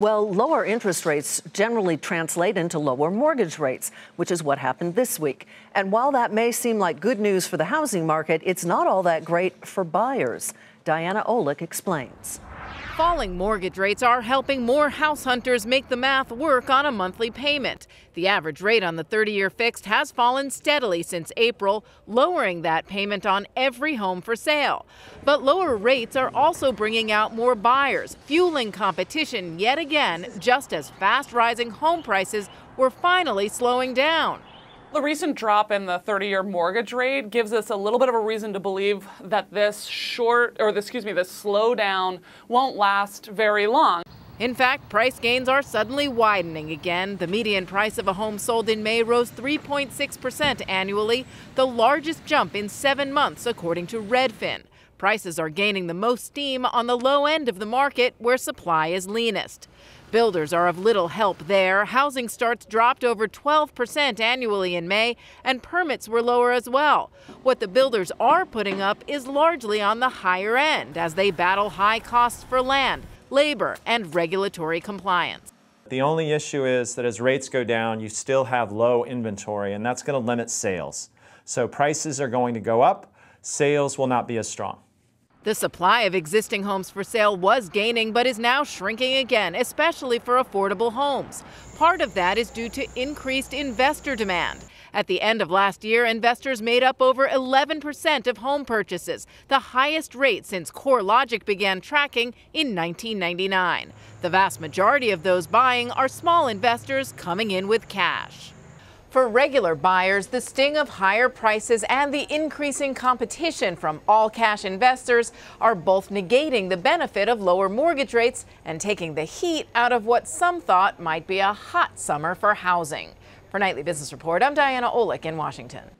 Well, lower interest rates generally translate into lower mortgage rates, which is what happened this week. And while that may seem like good news for the housing market, it's not all that great for buyers. Diana Olick explains. Falling mortgage rates are helping more house hunters make the math work on a monthly payment. The average rate on the 30 year fixed has fallen steadily since April, lowering that payment on every home for sale. But lower rates are also bringing out more buyers, fueling competition yet again, just as fast rising home prices were finally slowing down. The recent drop in the 30-year mortgage rate gives us a little bit of a reason to believe that this short, or excuse me, this slowdown won't last very long. In fact, price gains are suddenly widening again. The median price of a home sold in May rose 3.6% annually, the largest jump in seven months, according to Redfin. Prices are gaining the most steam on the low end of the market where supply is leanest. Builders are of little help there. Housing starts dropped over 12% annually in May, and permits were lower as well. What the builders are putting up is largely on the higher end as they battle high costs for land, labor, and regulatory compliance. The only issue is that as rates go down, you still have low inventory, and that's going to limit sales. So prices are going to go up, sales will not be as strong. The supply of existing homes for sale was gaining but is now shrinking again, especially for affordable homes. Part of that is due to increased investor demand. At the end of last year, investors made up over 11% of home purchases, the highest rate since CoreLogic began tracking in 1999. The vast majority of those buying are small investors coming in with cash. For regular buyers, the sting of higher prices and the increasing competition from all cash investors are both negating the benefit of lower mortgage rates and taking the heat out of what some thought might be a hot summer for housing. For Nightly Business Report, I'm Diana Olick in Washington.